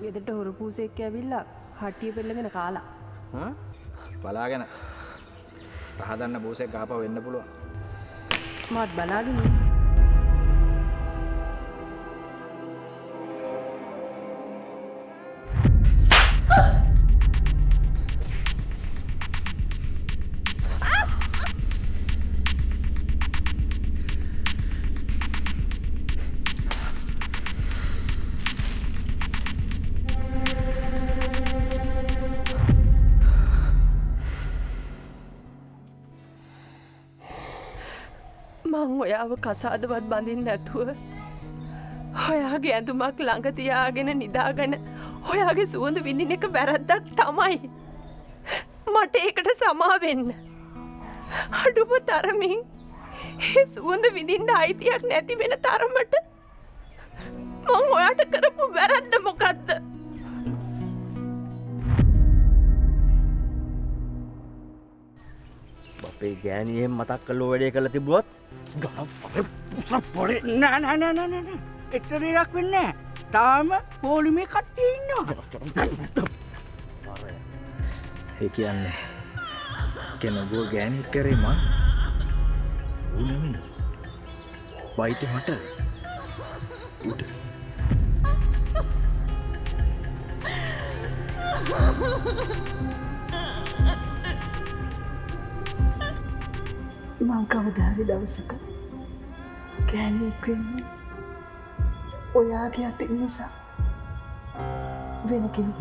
ගෙදට හොරපූසෙක් ඇවිල්ලා හටිය පෙල්ලගෙන කාලා? බලාගෙන. පහදන්න බූසෙක් ගාප වෙන්න පුළුවන්. මාත් බලාගෙන මං ඔයාව කසාදවත් බඳින් නැතුව ඔයාගේ ඇඳුමක් ළඟ තියාගෙන නිදාගන ඔයාගේ සුවඳ විඳින එක වැරද්දක් තමයි. මට ඒකට සමාවෙන්න අඩුම තරමින් ඒ සුවඳ විඳින්ට අයිතියක් නැති වෙන තරමට මං ඔයාට කරපු වැරද්ද මොකක්ද අපේ ගෑනියෙන් මතක් කල්ලෝ වැඩේ කළ තිබුවත් පොඩ නෑ නෑ නෑ නෑ නෑ එක්ටරයක් වෙන්න තාම පෝලිමේ කට්ටේ ඉන්නවා. ඒ කියන්නේ කෙනගෝ ගෑනික් කරේ මං ඌනමින් බයිත මට. උට මං කවදාරි දවසක කෑනෙක් වෙන්න. ඔයාගේ අතින් නිසා වෙන කෙනෙක්